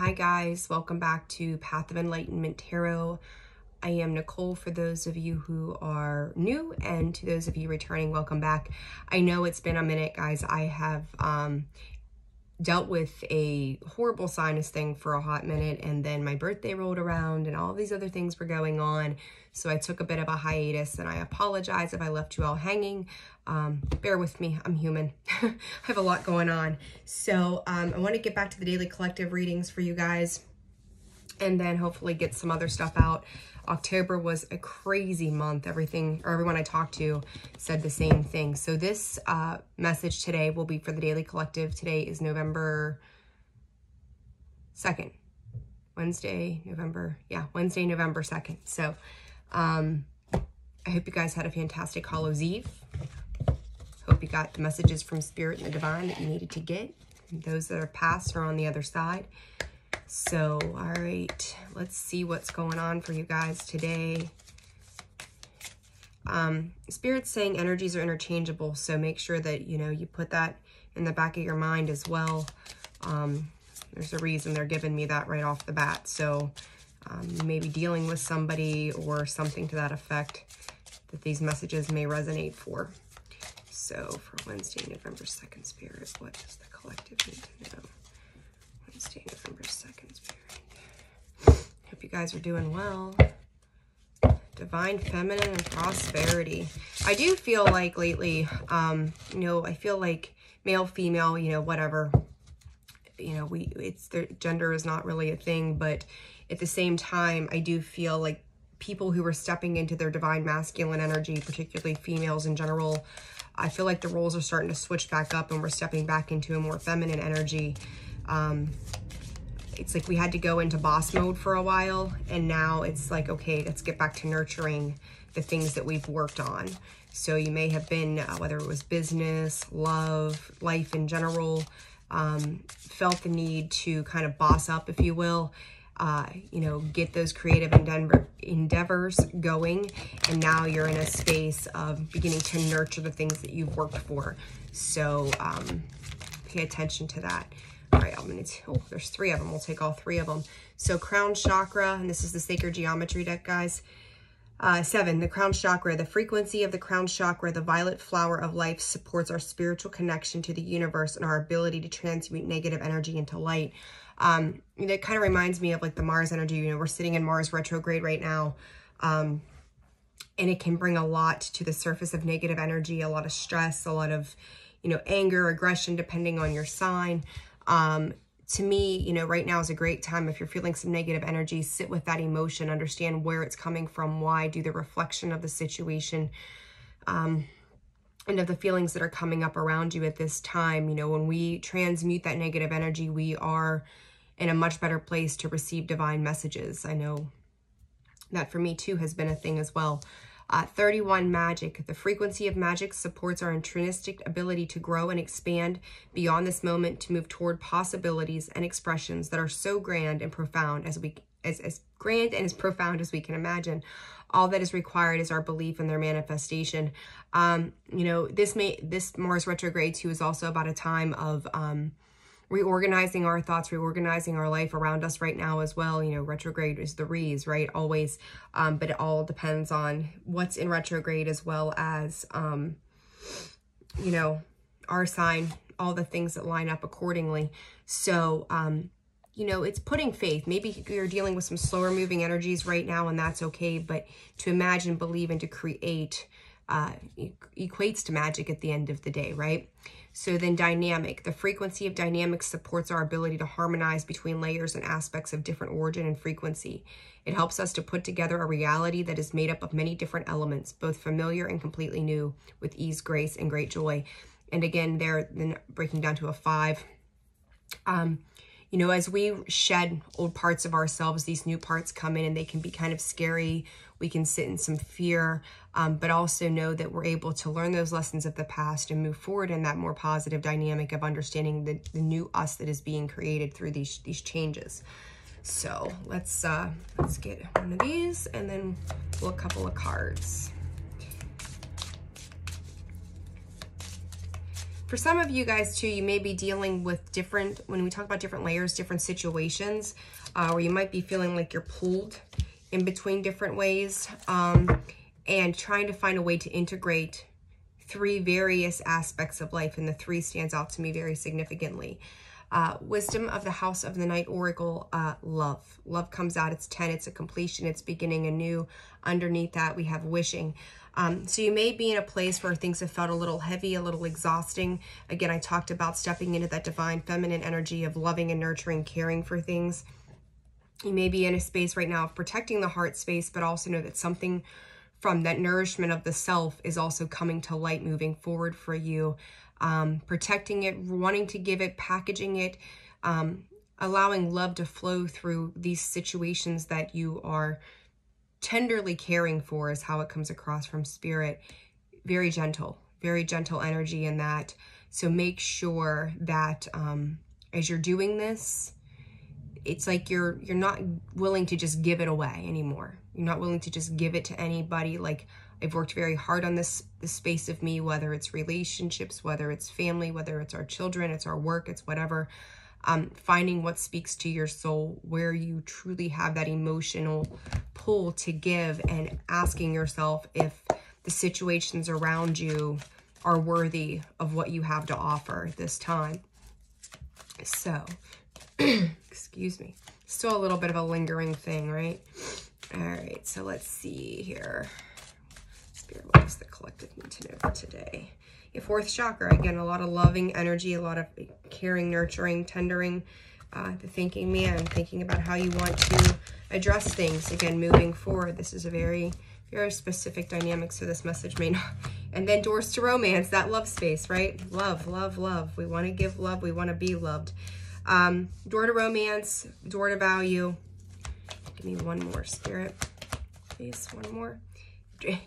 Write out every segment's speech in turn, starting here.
Hi guys, welcome back to Path of Enlightenment Tarot. I am Nicole for those of you who are new and to those of you returning, welcome back. I know it's been a minute guys. I have um, dealt with a horrible sinus thing for a hot minute and then my birthday rolled around and all these other things were going on. So I took a bit of a hiatus and I apologize if I left you all hanging. Um, bear with me, I'm human. I have a lot going on. So um, I want to get back to the daily collective readings for you guys and then hopefully get some other stuff out. October was a crazy month. Everything, or everyone I talked to said the same thing. So this uh, message today will be for the Daily Collective. Today is November 2nd. Wednesday, November, yeah, Wednesday, November 2nd. So um, I hope you guys had a fantastic Hallows Eve. Hope you got the messages from Spirit and the Divine that you needed to get. Those that are past are on the other side. So, all right, let's see what's going on for you guys today. Um, Spirit's saying energies are interchangeable, so make sure that, you know, you put that in the back of your mind as well. Um, there's a reason they're giving me that right off the bat. So um, you may be dealing with somebody or something to that effect that these messages may resonate for. So for Wednesday, November 2nd, Spirit, what does the collective need to know? 2nd, Spirit. Hope you guys are doing well. Divine Feminine and Prosperity. I do feel like lately, um, you know, I feel like male, female, you know, whatever, you know, we, it's, their gender is not really a thing, but at the same time, I do feel like people who are stepping into their divine masculine energy, particularly females in general, I feel like the roles are starting to switch back up and we're stepping back into a more feminine energy. Um, it's like we had to go into boss mode for a while and now it's like, okay, let's get back to nurturing the things that we've worked on. So you may have been, uh, whether it was business, love, life in general, um, felt the need to kind of boss up, if you will, uh, you know, get those creative endeavor, endeavors going. And now you're in a space of beginning to nurture the things that you've worked for. So um, pay attention to that. All right, I'm to, oh, there's three of them. We'll take all three of them. So crown chakra, and this is the sacred geometry deck, guys. Uh, seven, the crown chakra. The frequency of the crown chakra, the violet flower of life, supports our spiritual connection to the universe and our ability to transmute negative energy into light. Um, it kind of reminds me of like the Mars energy. You know, we're sitting in Mars retrograde right now. Um, and it can bring a lot to the surface of negative energy, a lot of stress, a lot of, you know, anger, aggression, depending on your sign. Um, to me, you know, right now is a great time. If you're feeling some negative energy, sit with that emotion, understand where it's coming from, why, do the reflection of the situation, um, and of the feelings that are coming up around you at this time. You know, when we transmute that negative energy, we are in a much better place to receive divine messages. I know that for me too has been a thing as well. Uh, 31, magic. The frequency of magic supports our intrinsic ability to grow and expand beyond this moment to move toward possibilities and expressions that are so grand and profound as we as, as grand and as profound as we can imagine. All that is required is our belief in their manifestation. Um, you know, this may this Mars retrograde too is also about a time of um, reorganizing our thoughts, reorganizing our life around us right now as well. You know, retrograde is the rees, right? Always. Um, but it all depends on what's in retrograde as well as, um, you know, our sign, all the things that line up accordingly. So, um, you know, it's putting faith. Maybe you're dealing with some slower moving energies right now and that's okay. But to imagine, believe, and to create uh, equates to magic at the end of the day, right? So then dynamic, the frequency of dynamics supports our ability to harmonize between layers and aspects of different origin and frequency. It helps us to put together a reality that is made up of many different elements, both familiar and completely new, with ease, grace, and great joy. And again, they're then breaking down to a five. Um, you know, as we shed old parts of ourselves, these new parts come in and they can be kind of scary. We can sit in some fear, um, but also know that we're able to learn those lessons of the past and move forward in that more positive dynamic of understanding the, the new us that is being created through these, these changes. So let's, uh, let's get one of these and then pull a couple of cards. for some of you guys too, you may be dealing with different, when we talk about different layers, different situations, uh, where you might be feeling like you're pulled in between different ways um, and trying to find a way to integrate three various aspects of life. And the three stands out to me very significantly. Uh, wisdom of the House of the Night Oracle, uh, love. Love comes out, it's 10, it's a completion, it's beginning anew. Underneath that, we have wishing. Um, so you may be in a place where things have felt a little heavy, a little exhausting. Again, I talked about stepping into that divine feminine energy of loving and nurturing, caring for things. You may be in a space right now of protecting the heart space, but also know that something from that nourishment of the self is also coming to light moving forward for you. Um, protecting it, wanting to give it, packaging it, um, allowing love to flow through these situations that you are tenderly caring for is how it comes across from spirit. Very gentle, very gentle energy in that. So make sure that um, as you're doing this, it's like you're you're not willing to just give it away anymore. Not willing to just give it to anybody. Like I've worked very hard on this this space of me, whether it's relationships, whether it's family, whether it's our children, it's our work, it's whatever um, finding what speaks to your soul, where you truly have that emotional pull to give, and asking yourself if the situations around you are worthy of what you have to offer this time. So, excuse me, still a little bit of a lingering thing, right? All right, so let's see here. Spirit, does the collective need to know for today? Your fourth chakra, again, a lot of loving energy, a lot of caring, nurturing, tendering, uh, the thinking man, thinking about how you want to address things. Again, moving forward. This is a very, very specific dynamic, so this message may not. And then doors to romance, that love space, right? Love, love, love. We want to give love. We want to be loved. Um, door to romance, door to value. Give me one more, spirit. Please, one more.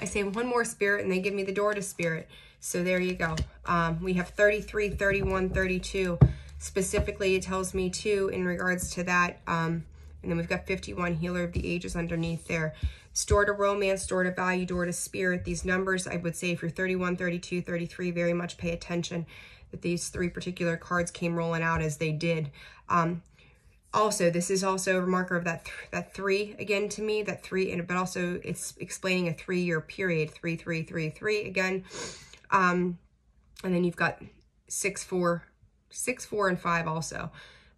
I say one more spirit, and they give me the door to spirit. So there you go. Um, we have 33, 31, 32. Specifically, it tells me too in regards to that. Um, and then we've got 51, Healer of the Ages underneath there. Store to romance, door to value, door to spirit. These numbers, I would say if you're 31, 32, 33, very much pay attention that these three particular cards came rolling out as they did. Um, also, this is also a marker of that th that three again to me, that three, and but also it's explaining a three-year period, three, three, three, three again. Um, and then you've got six, four, six, four, and five also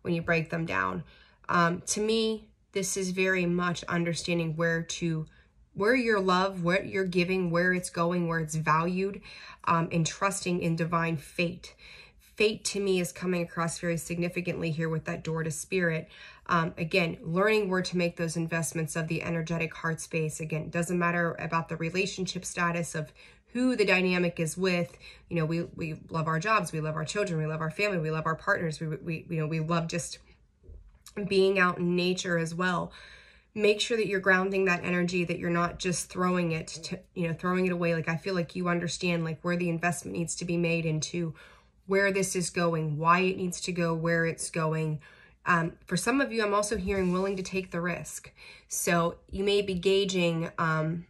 when you break them down. Um, to me, this is very much understanding where to, where your love, what you're giving, where it's going, where it's valued, um, and trusting in divine fate. Fate to me is coming across very significantly here with that door to spirit. Um, again, learning where to make those investments of the energetic heart space. Again, doesn't matter about the relationship status of who the dynamic is with. You know, we, we love our jobs, we love our children, we love our family, we love our partners, we, we, you know, we love just being out in nature as well. Make sure that you're grounding that energy, that you're not just throwing it to, you know, throwing it away. Like I feel like you understand like where the investment needs to be made into where this is going, why it needs to go, where it's going. Um, for some of you, I'm also hearing willing to take the risk. So you may be gauging um,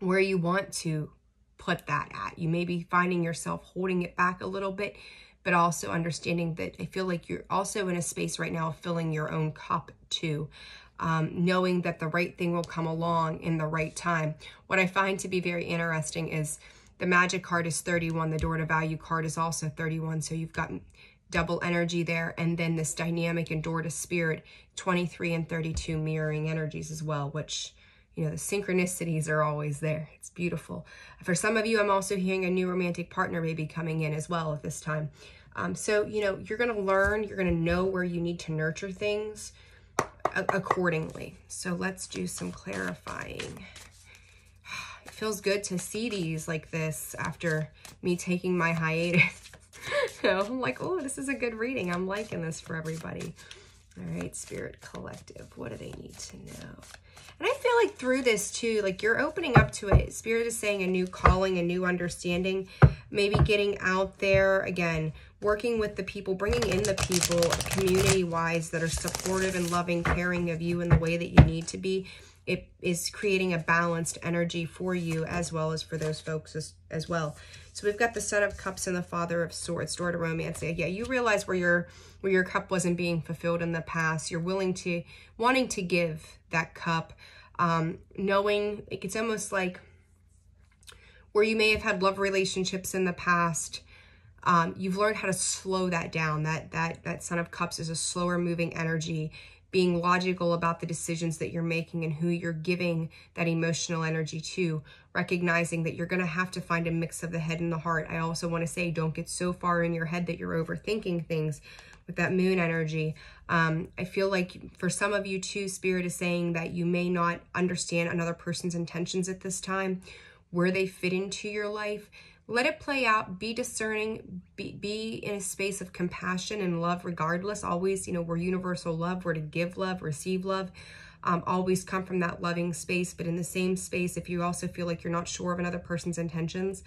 where you want to put that at. You may be finding yourself holding it back a little bit, but also understanding that I feel like you're also in a space right now of filling your own cup too. Um, knowing that the right thing will come along in the right time. What I find to be very interesting is the magic card is 31. The door to value card is also 31. So you've got double energy there. And then this dynamic and door to spirit, 23 and 32 mirroring energies as well, which you know, the synchronicities are always there. It's beautiful. For some of you, I'm also hearing a new romantic partner maybe coming in as well at this time. Um, so, you know, you're going to learn, you're going to know where you need to nurture things accordingly. So let's do some clarifying. Feels good to see these like this after me taking my hiatus. so I'm like, oh, this is a good reading. I'm liking this for everybody. All right, Spirit Collective, what do they need to know? And I feel like through this too, like you're opening up to it. Spirit is saying a new calling, a new understanding, maybe getting out there again, working with the people, bringing in the people community-wise that are supportive and loving, caring of you in the way that you need to be. It is creating a balanced energy for you as well as for those folks as, as well. So we've got the Son of Cups and the Father of Swords, door to romance. Yeah, you realize where your where your cup wasn't being fulfilled in the past. You're willing to, wanting to give that cup, um, knowing like, it's almost like where you may have had love relationships in the past. Um, you've learned how to slow that down. That that that Son of Cups is a slower moving energy being logical about the decisions that you're making and who you're giving that emotional energy to, recognizing that you're going to have to find a mix of the head and the heart. I also want to say, don't get so far in your head that you're overthinking things with that moon energy. Um, I feel like for some of you too, Spirit is saying that you may not understand another person's intentions at this time, where they fit into your life let it play out. Be discerning. Be, be in a space of compassion and love regardless. Always you know we're universal love. We're to give love receive love. Um, always come from that loving space. But in the same space if you also feel like you're not sure of another person's intentions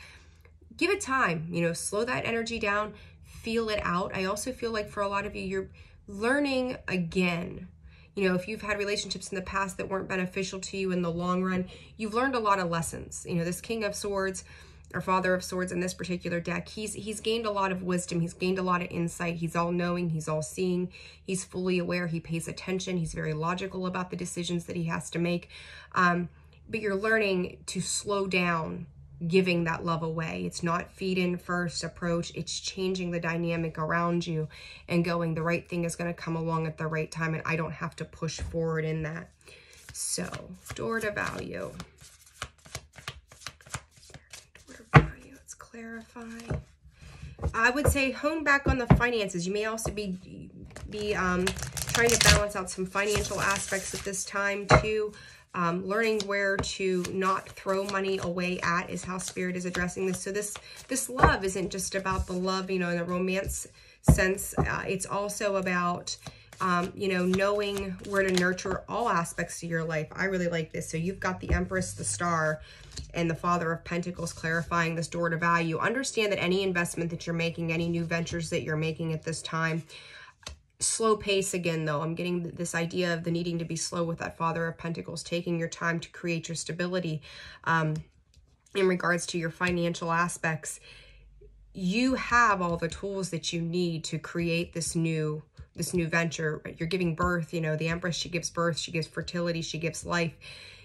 give it time. You know slow that energy down. Feel it out. I also feel like for a lot of you you're learning again. You know if you've had relationships in the past that weren't beneficial to you in the long run you've learned a lot of lessons. You know this king of swords or Father of Swords in this particular deck, he's he's gained a lot of wisdom. He's gained a lot of insight. He's all knowing. He's all seeing. He's fully aware. He pays attention. He's very logical about the decisions that he has to make. Um, but you're learning to slow down giving that love away. It's not feed in first approach. It's changing the dynamic around you and going, the right thing is going to come along at the right time and I don't have to push forward in that. So, door to value. Clarify. I would say hone back on the finances. You may also be be um, trying to balance out some financial aspects at this time too. Um, learning where to not throw money away at is how spirit is addressing this. So this this love isn't just about the love, you know, in the romance sense. Uh, it's also about um, you know, knowing where to nurture all aspects of your life. I really like this. So you've got the Empress, the Star, and the Father of Pentacles clarifying this door to value. Understand that any investment that you're making, any new ventures that you're making at this time, slow pace again though i'm getting this idea of the needing to be slow with that father of pentacles taking your time to create your stability um, in regards to your financial aspects you have all the tools that you need to create this new this new venture. You're giving birth, you know, the Empress, she gives birth, she gives fertility, she gives life.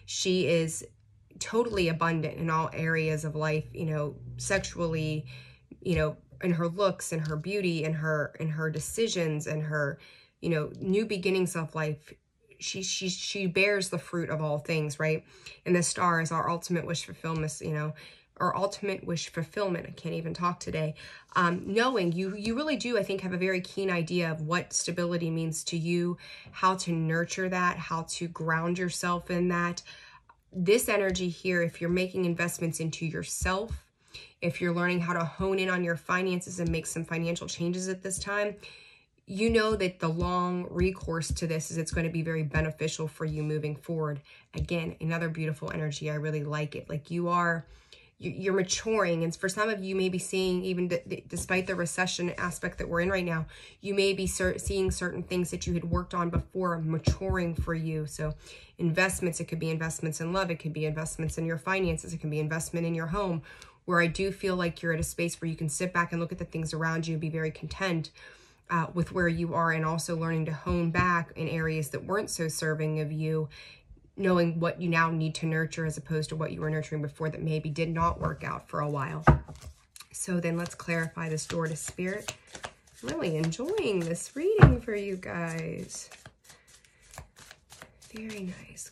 She is totally abundant in all areas of life, you know, sexually, you know, in her looks and her beauty and her in her decisions and her, you know, new beginnings of life. She she she bears the fruit of all things, right? And the star is our ultimate wish fulfillment, you know, or ultimate wish fulfillment. I can't even talk today. Um, knowing you, you really do, I think, have a very keen idea of what stability means to you, how to nurture that, how to ground yourself in that. This energy here, if you're making investments into yourself, if you're learning how to hone in on your finances and make some financial changes at this time, you know that the long recourse to this is it's going to be very beneficial for you moving forward. Again, another beautiful energy. I really like it. Like you are you're maturing. And for some of you, you may be seeing, even despite the recession aspect that we're in right now, you may be seeing certain things that you had worked on before maturing for you. So investments, it could be investments in love. It could be investments in your finances. It can be investment in your home where I do feel like you're at a space where you can sit back and look at the things around you and be very content uh, with where you are and also learning to hone back in areas that weren't so serving of you knowing what you now need to nurture as opposed to what you were nurturing before that maybe did not work out for a while. So then let's clarify this door to spirit. Really enjoying this reading for you guys. Very nice.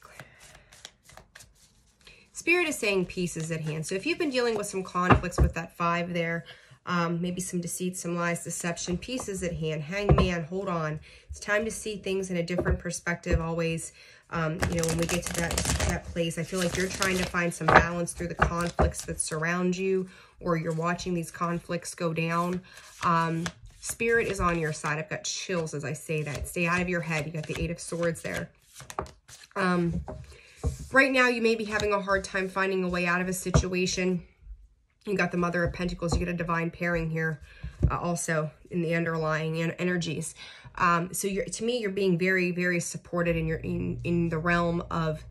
Spirit is saying peace is at hand. So if you've been dealing with some conflicts with that five there, um, maybe some deceit, some lies, deception, peace is at hand. Hangman, hold on. It's time to see things in a different perspective always um, you know, when we get to that, that place, I feel like you're trying to find some balance through the conflicts that surround you or you're watching these conflicts go down. Um, spirit is on your side. I've got chills as I say that. Stay out of your head. You got the Eight of Swords there. Um, right now, you may be having a hard time finding a way out of a situation. You got the Mother of Pentacles. You get a divine pairing here uh, also in the underlying energies. Um, so you're, to me, you're being very, very supported in your in, in the realm of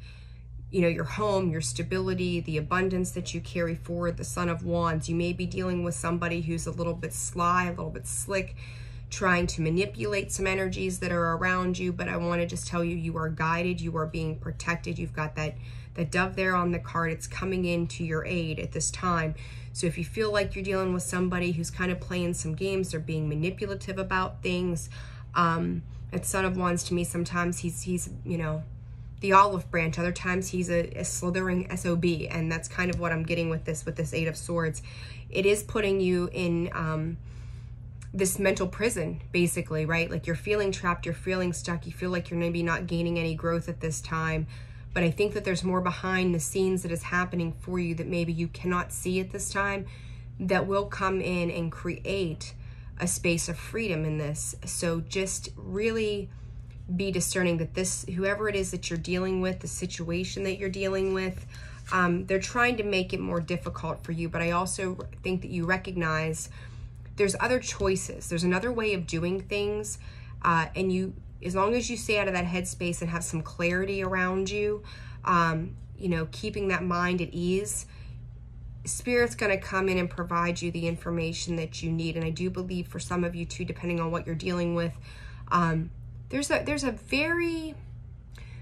you know, your home, your stability, the abundance that you carry forward, the Son of Wands. You may be dealing with somebody who's a little bit sly, a little bit slick, trying to manipulate some energies that are around you. But I want to just tell you, you are guided, you are being protected. You've got that, that dove there on the card. It's coming in to your aid at this time. So if you feel like you're dealing with somebody who's kind of playing some games, they're being manipulative about things, um, that Son of Wands to me, sometimes he's, he's you know, the olive branch. Other times he's a, a slithering SOB. And that's kind of what I'm getting with this, with this Eight of Swords. It is putting you in um, this mental prison, basically, right? Like you're feeling trapped, you're feeling stuck, you feel like you're maybe not gaining any growth at this time. But I think that there's more behind the scenes that is happening for you that maybe you cannot see at this time that will come in and create a space of freedom in this. So just really be discerning that this, whoever it is that you're dealing with, the situation that you're dealing with, um, they're trying to make it more difficult for you. But I also think that you recognize there's other choices. There's another way of doing things. Uh, and you, as long as you stay out of that headspace and have some clarity around you, um, you know, keeping that mind at ease, Spirit's going to come in and provide you the information that you need. And I do believe for some of you too, depending on what you're dealing with, um, there's a there's a very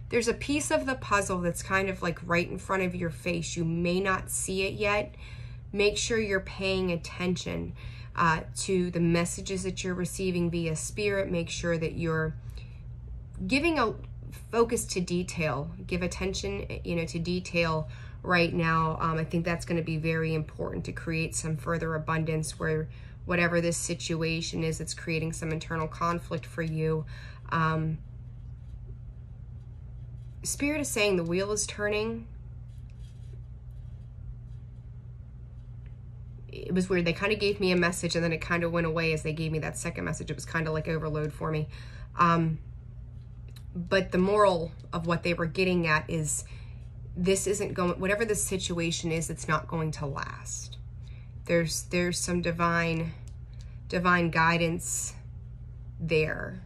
there's a piece of the puzzle that's kind of like right in front of your face. You may not see it yet. Make sure you're paying attention uh, to the messages that you're receiving via spirit. Make sure that you're giving a focus to detail. Give attention, you know, to detail right now. Um, I think that's going to be very important to create some further abundance where whatever this situation is, it's creating some internal conflict for you. Um, Spirit is saying the wheel is turning. It was weird. They kind of gave me a message and then it kind of went away as they gave me that second message. It was kind of like overload for me. Um, but the moral of what they were getting at is this isn't going, whatever the situation is, it's not going to last. There's, there's some divine, divine guidance there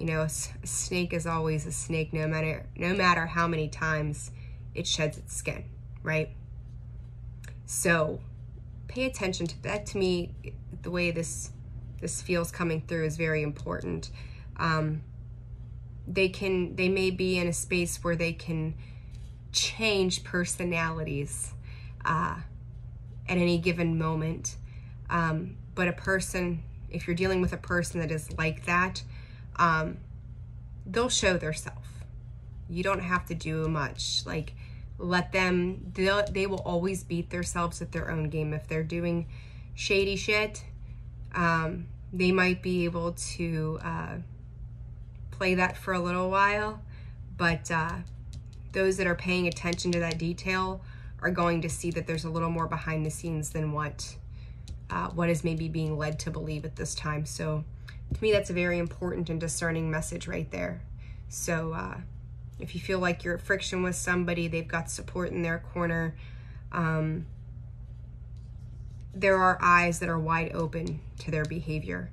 you know, a, snake is always a snake no matter, no matter how many times it sheds its skin, right? So pay attention to that. To me, the way this this feels coming through is very important. Um, they can, they may be in a space where they can change personalities uh, at any given moment. Um, but a person, if you're dealing with a person that is like that, um, they'll show their self. You don't have to do much. Like, let them, they will always beat themselves at their own game. If they're doing shady shit, um, they might be able to uh, play that for a little while. But uh, those that are paying attention to that detail are going to see that there's a little more behind the scenes than what uh, what is maybe being led to believe at this time. So to me, that's a very important and discerning message right there. So uh, if you feel like you're at friction with somebody, they've got support in their corner, um, there are eyes that are wide open to their behavior.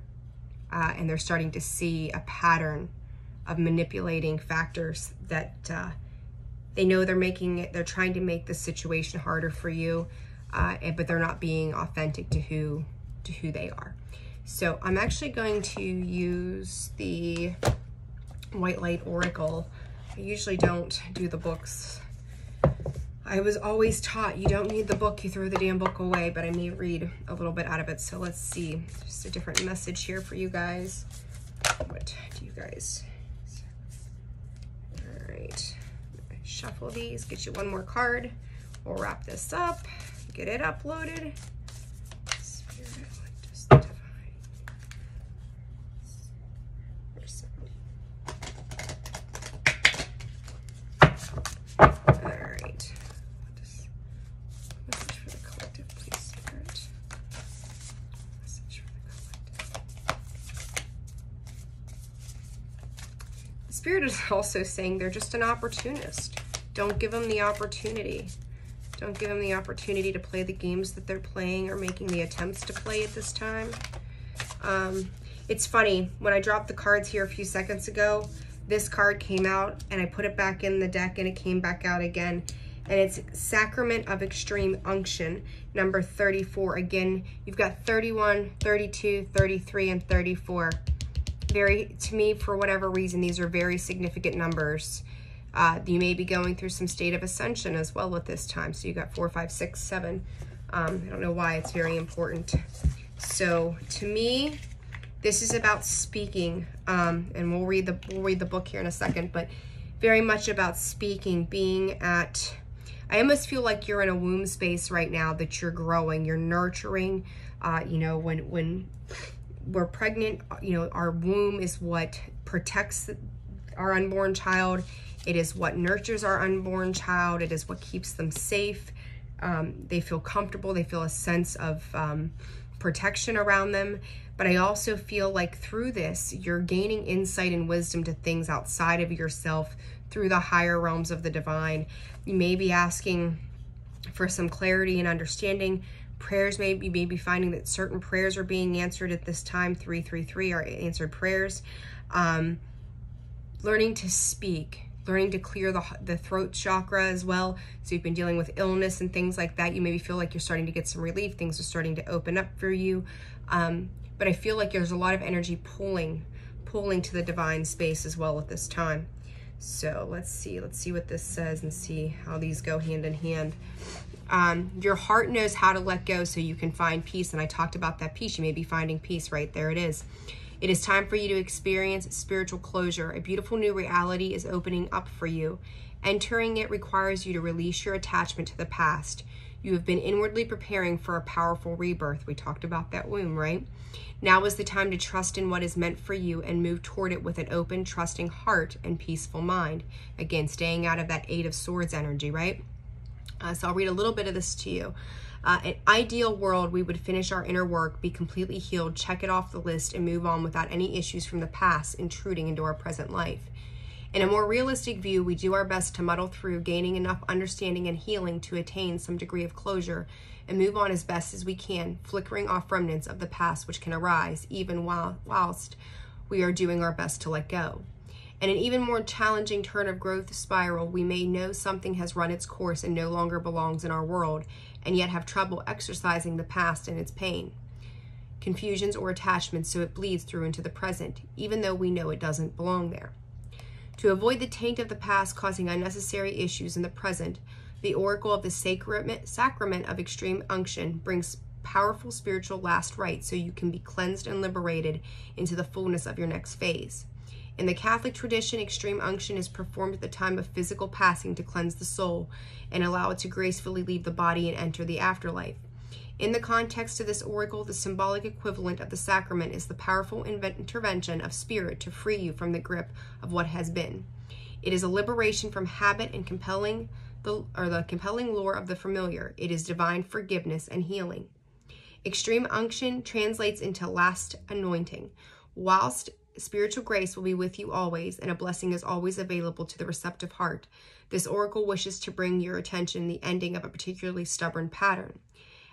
Uh, and they're starting to see a pattern of manipulating factors that uh, they know they're making it, they're trying to make the situation harder for you, uh, but they're not being authentic to who, to who they are. So I'm actually going to use the White Light Oracle. I usually don't do the books. I was always taught you don't need the book, you throw the damn book away, but I may read a little bit out of it. So let's see, just a different message here for you guys. What do you guys? All right, shuffle these, get you one more card. We'll wrap this up, get it uploaded. Spirit is also saying they're just an opportunist. Don't give them the opportunity. Don't give them the opportunity to play the games that they're playing or making the attempts to play at this time. Um, it's funny, when I dropped the cards here a few seconds ago, this card came out and I put it back in the deck and it came back out again. And it's Sacrament of Extreme Unction, number 34. Again, you've got 31, 32, 33, and 34. Very, to me, for whatever reason, these are very significant numbers. Uh, you may be going through some state of ascension as well at this time. So you got four, five, six, seven. Um, I don't know why it's very important. So to me, this is about speaking, um, and we'll read the we'll read the book here in a second, but very much about speaking, being at. I almost feel like you're in a womb space right now that you're growing, you're nurturing. Uh, you know, when when we're pregnant, you know, our womb is what protects our unborn child. It is what nurtures our unborn child. It is what keeps them safe. Um, they feel comfortable. They feel a sense of um, protection around them. But I also feel like through this, you're gaining insight and wisdom to things outside of yourself through the higher realms of the divine. You may be asking for some clarity and understanding. Prayers may be, may be finding that certain prayers are being answered at this time. 333 are answered prayers. Um, learning to speak, learning to clear the, the throat chakra as well. So you've been dealing with illness and things like that. You maybe feel like you're starting to get some relief. Things are starting to open up for you. Um, but I feel like there's a lot of energy pulling, pulling to the divine space as well at this time. So let's see, let's see what this says and see how these go hand in hand. Um, your heart knows how to let go so you can find peace. And I talked about that peace. You may be finding peace right there. It is. It is time for you to experience spiritual closure. A beautiful new reality is opening up for you. Entering it requires you to release your attachment to the past. You have been inwardly preparing for a powerful rebirth. We talked about that womb, right? Now is the time to trust in what is meant for you and move toward it with an open, trusting heart and peaceful mind. Again, staying out of that Eight of Swords energy, right? Uh, so I'll read a little bit of this to you. Uh, an ideal world, we would finish our inner work, be completely healed, check it off the list, and move on without any issues from the past intruding into our present life. In a more realistic view, we do our best to muddle through, gaining enough understanding and healing to attain some degree of closure and move on as best as we can, flickering off remnants of the past which can arise even while, whilst we are doing our best to let go. In an even more challenging turn of growth spiral, we may know something has run its course and no longer belongs in our world, and yet have trouble exercising the past and its pain, confusions, or attachments so it bleeds through into the present, even though we know it doesn't belong there. To avoid the taint of the past causing unnecessary issues in the present, the oracle of the sacrament, sacrament of extreme unction brings powerful spiritual last rites so you can be cleansed and liberated into the fullness of your next phase. In the Catholic tradition, extreme unction is performed at the time of physical passing to cleanse the soul and allow it to gracefully leave the body and enter the afterlife. In the context of this oracle, the symbolic equivalent of the sacrament is the powerful intervention of spirit to free you from the grip of what has been. It is a liberation from habit and compelling the, or the compelling lure of the familiar. It is divine forgiveness and healing. Extreme unction translates into last anointing. Whilst spiritual grace will be with you always, and a blessing is always available to the receptive heart, this oracle wishes to bring your attention the ending of a particularly stubborn pattern.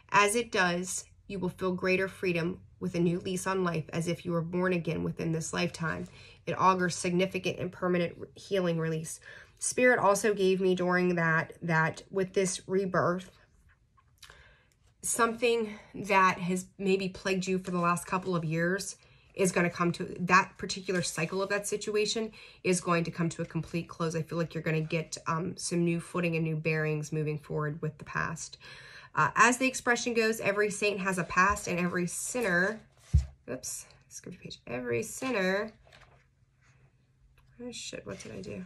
As it does, you will feel greater freedom with a new lease on life as if you were born again within this lifetime. It augurs significant and permanent healing release. Spirit also gave me during that, that with this rebirth, something that has maybe plagued you for the last couple of years is going to come to that particular cycle of that situation is going to come to a complete close. I feel like you're going to get um, some new footing and new bearings moving forward with the past. Uh, as the expression goes, every saint has a past and every sinner, oops, skipped page, every sinner, oh shit, what did I do?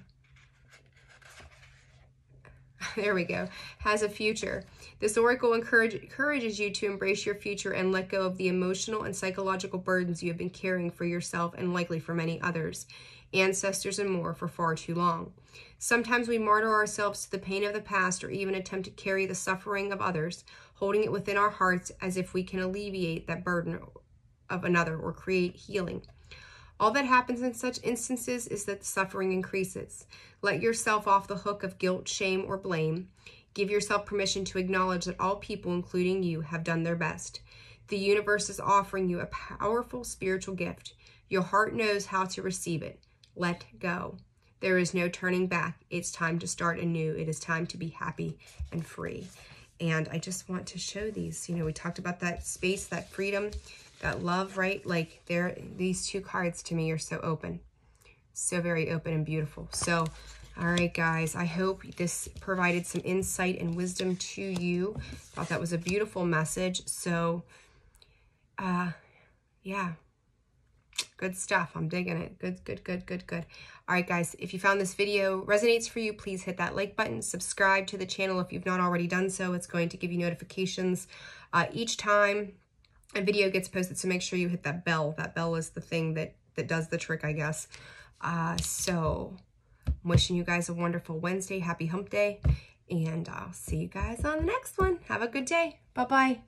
There we go, has a future. This oracle encourage, encourages you to embrace your future and let go of the emotional and psychological burdens you have been carrying for yourself and likely for many others, ancestors and more for far too long. Sometimes we martyr ourselves to the pain of the past or even attempt to carry the suffering of others, holding it within our hearts as if we can alleviate that burden of another or create healing. All that happens in such instances is that suffering increases. Let yourself off the hook of guilt, shame, or blame. Give yourself permission to acknowledge that all people, including you, have done their best. The universe is offering you a powerful spiritual gift. Your heart knows how to receive it. let go. There is no turning back. It's time to start anew. It is time to be happy and free. And I just want to show these. You know, we talked about that space, that freedom, that love, right? Like there, these two cards to me are so open. So very open and beautiful. So, all right, guys, I hope this provided some insight and wisdom to you. Thought that was a beautiful message. So, uh, yeah, good stuff. I'm digging it. Good, good, good, good, good. All right, guys, if you found this video resonates for you, please hit that like button. Subscribe to the channel if you've not already done so. It's going to give you notifications uh, each time a video gets posted, so make sure you hit that bell. That bell is the thing that, that does the trick, I guess. Uh, so I'm wishing you guys a wonderful Wednesday. Happy hump day. And I'll see you guys on the next one. Have a good day. Bye-bye.